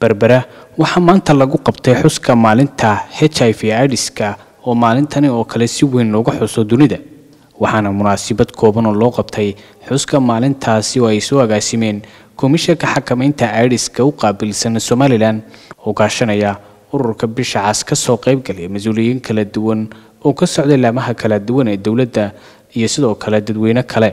berbera. Waxaa maanta lagu qabtay xuska maalinta h i v idiska oo maalintani oo kale si weyn looga xuso dunida. Waxaana munaasabad kooban oo loo qabtay xuska maalintaasi oo ay soo agaasimeen komishanka xakamaynta idiska u qaabilsan somalilan oo kaashanaya ururka bisha cas ka soo qaybgalaya mas'uuliyiin kala duwan oo ka socday laamaha kala duwan ee dowladda iyo sidoo kale dadweyne kale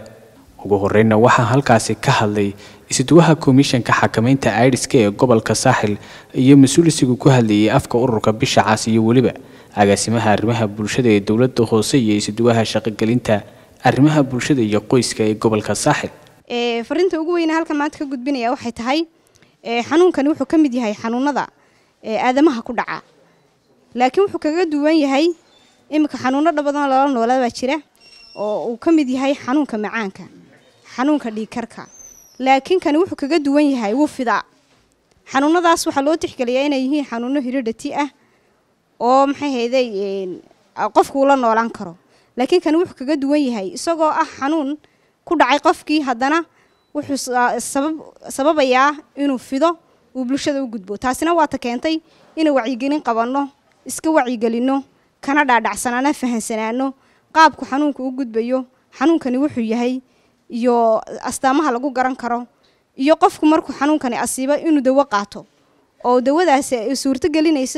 ugu horeyna waxaa halkaasi ka hadlay isduwaha komishanka xakamaynta idiska ee gobolka saaxil iyo mas'uulisigu ku hadlayay afka ururka bisha cas iyo weliba. Agaasimaha arrimaha bulshada ee dowladda hoose iyo isduwaha shaqogelinta arrimaha bulshada iyo qoyska ee gobolka saaxil. Fariinta ugu weyne halkan maanta ka gudbinaya waxay tahay xanuunkani wuxuu ka mid yahay xanuunada aadamaha ku dhaca. Laakiin wuxuu kaga duwan yahay iminka xanuuno dhabadan loola noolaa baa jira oo uu ka mid yahay xanuunka macaanka xanuunka dhiigkarka laakiin kani wuxuu kaga duwan yahay wuu fidaa. Xanuunadaas waxaa loo tixgeliyaa inay yihiin xanuuno hiridhati ah oo maxay hayday qofku ula noolaan karo. Laakiin kani wuxuu kaga duwan yahay isagoo ah xanuun ku dhacay qofkii haddana wuxuu sababayaa inuu fido uu bulshada u gudbo. Taasina waata keentay inuu wacyigelin qabanno iska wacyigelinno kana dhaadhacsanaana fahansanaano qaabku xanuunka u gudbayo. Xanuunkani wuxuu yahay iyo astaamaha lagu garan karo iyo qofku markuu xanuunkani asiibo inuu dawo qaato oo dawadaasi ay suurto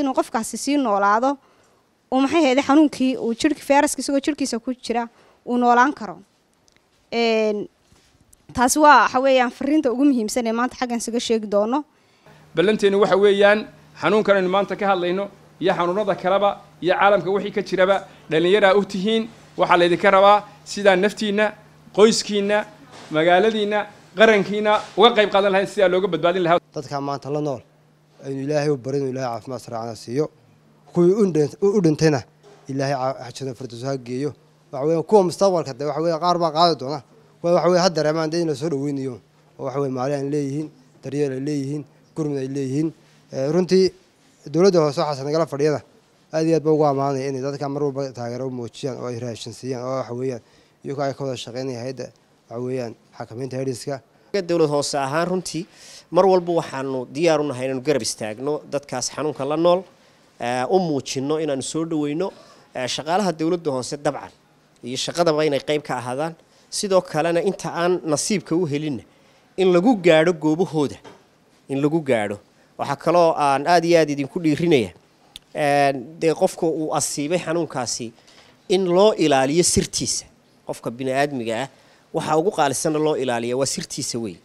inuu qofkaasi sii noolaado uu maxay hayday xanuunkii uu jirki feeraska isagoo jirkiisa ku jira uu noolaan karo. Taasi waa waxa weeyaan fariinta ugu muhiimsan ee maanta xaggan isaga sheegi doono. Ballanteenu waxa weeyaan xanuunkan aynu maanta ka hadlayno iyo xanuunada kaleba iyo caalamka wixii ka jiraba dhallinyaraa u tihiin waxaa laydinka rabaa sidaa naftiinna qoyskiinna magaaladiinna qarankiina uga qayb qaadan lahayd sidaa looga badbaadin lahaa. Dadkaa maanta la nool aynu ilaahay u barin ilaahay caafimaad saraacana siiyo. Kuwii u dhintayna ilaahay xajada farduso ha geeyo. Waxa kuwa mustaqbalka de waxa qaar baa qaadi doona. Kuwa waxa weya ha dareemaan in la soo dhaweynayo oo waxa weye leeyihiin daryeel ay leeyihiin gurmud ay leeyihiin. Runtii dowladda hoose waxaase nagala fadhiyada. Aad iyo aad ba ugu ammaanaya inay dadka mar walba taageero u muujiyaan oo ay raashin siiyaan oo waxa iyagoo ay wada shaqeynaya hay'adda waxa weeyaan xakamaynta hediska dowlad hoose ahaan runtii mar walba waxaanu diyaar u inaanu garab istaagno dadkaas xanuunka la nool u muujinno inaanu soo dhaweyno shaqaalaha dowladda hoose dabcan. Iyo shaqadaba inay qayb ka ahaadaan. Sidoo kalena inta aan nasiibka u helinna in lagu gaadho goobahooda. In lagu gaadho. Waxaa kaloo aan aada iyo aada idinku dhiirinaya dee qofka uu asiibay xanuunkaasi in loo ilaaliyo sirtiisa qofka bini aadmiga ah waxaa ugu qaalisanna loo ilaaliya waa sirtiisa wey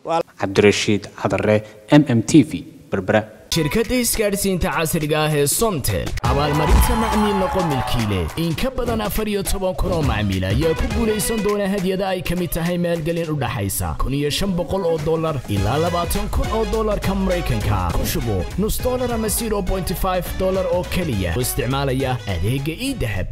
cabdirashiid cadare m m t v berbera shirkadda isgaadhsiinta casriga ah ee somtel abaalmarinta macmiil noqo milkiile. In ka badan afar iyo toban kun oo macmiil ayaa ku guulaysan doona hadyada ay ka mid tahay maalgelin u dhaxaysa. Kun iyo shan boqol oo dollar ilaa labaatan kun oo dollarka maraykanka. Ku shubo nus dollar ama zero bointy five dollar oo keliya. Oo isticmaalaya adeegga ii dahab